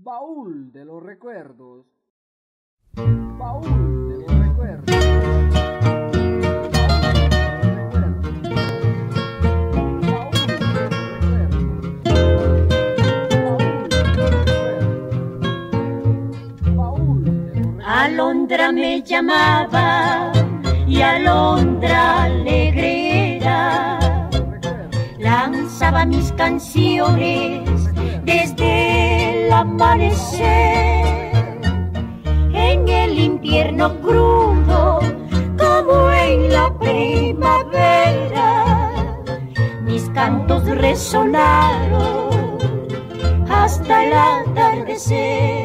Baúl de los recuerdos. Baúl de los recuerdos. Alondra me llamaba y Alondra alegrera lanzaba mis canciones desde el amanecer en el invierno crudo como en la primavera mis cantos resonaron hasta el atardecer